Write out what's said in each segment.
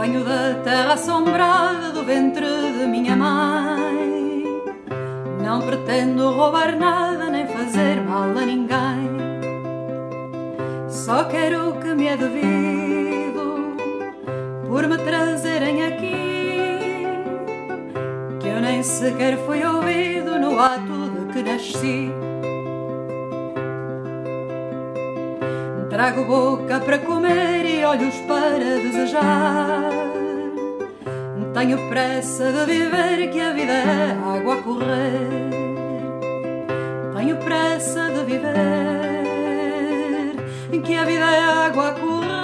Venho da terra assombrada do ventre de minha mãe. Não pretendo roubar nada nem fazer mal a ninguém. Só quero que me é devido por me trazerem aqui. Que eu nem sequer fui ouvido no ato de que nasci. Trago boca para comer e olhos para desejar. Tenho pressa de viver, que a vida é água a correr. Tenho pressa de viver, que a vida é água a correr.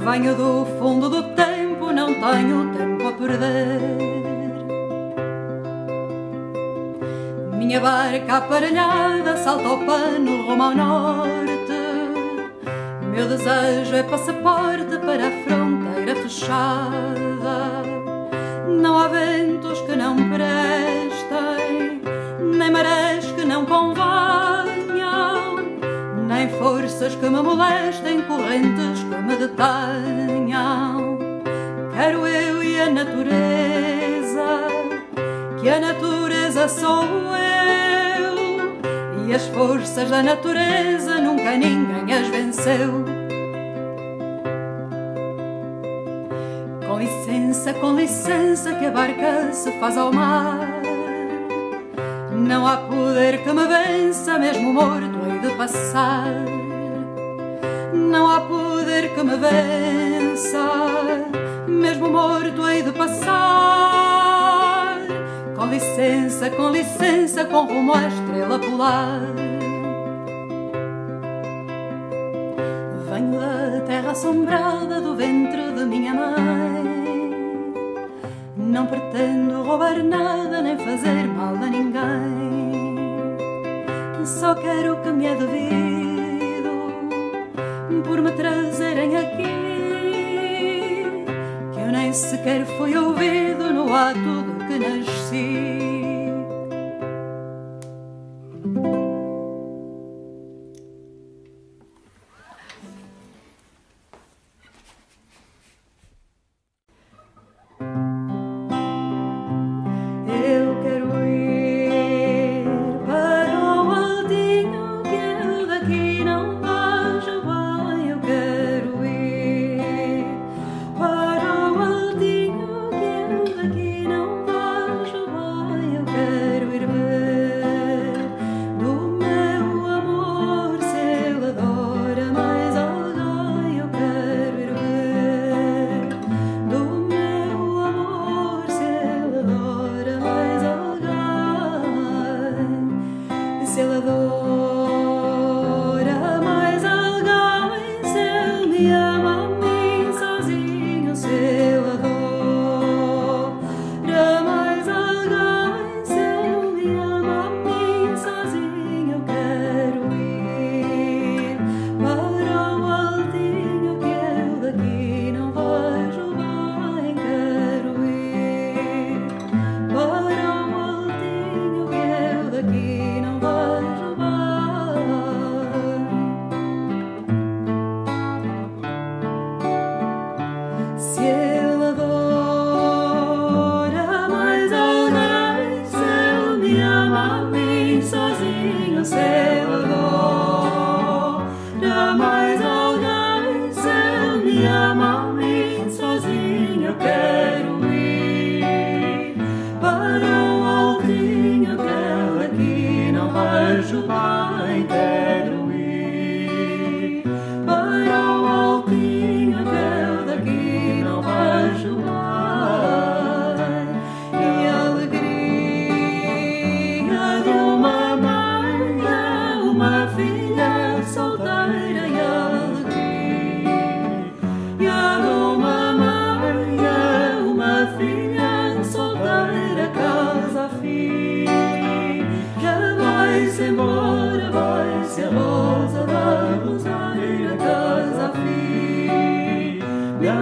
Venho do fundo do tempo, não tenho tempo a perder. Minha barca aparelhada salta ao pano rumo ao norte. Meu desejo é passaporte para a fronteira fechada. Não há ventos que não prestem, nem marés que não convenham, nem forças que me molestem, correntes que me detenham. Quero eu e a natureza, que a natureza sou eu. E as forças da natureza nunca ninguém as venceu. Com licença, com licença, que a barca se faz ao mar. Não há poder que me vença, mesmo morto hei de passar. Não há poder que me vença, mesmo morto hei de passar. Com licença, com licença, com rumo à estrela polar. Venho da terra assombrada do ventre de minha mãe. Não pretendo roubar nada nem fazer mal a ninguém. Só quero que me é devido por me trazerem aqui. Que eu nem sequer fui ouvido no ato de que nasci. Se vejo bem, quero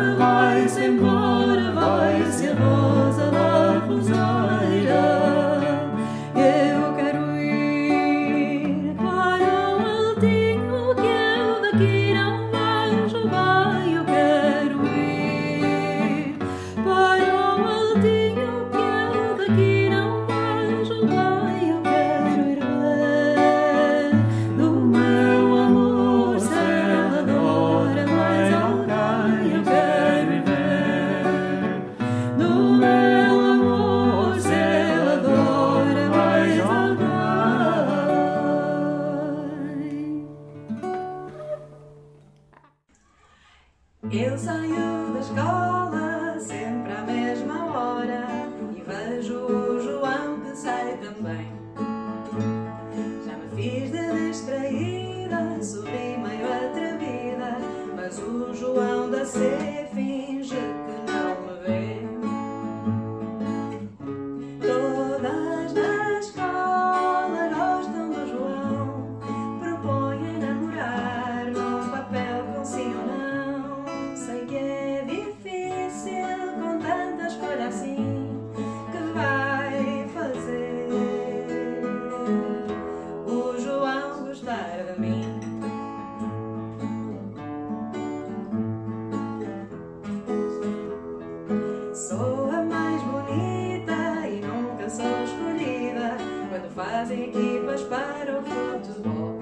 Eloise, im Gode er weiß ihr, rosa er nach. Eu saio da escola sempre à mesma hora e vejo o João que sai também. Já me fiz de distraída, subi fazem equipas para o futebol.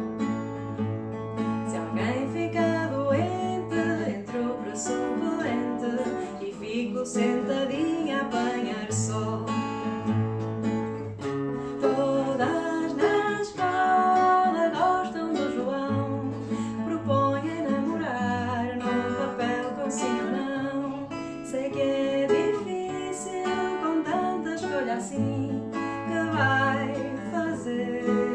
Se alguém fica doente, entro para suplente e fico sentadinha a apanhar sol. Todas na escola gostam do João, propõem namorar num papel com sim ou não. Sei que é difícil com tanta escolha assim, fazer.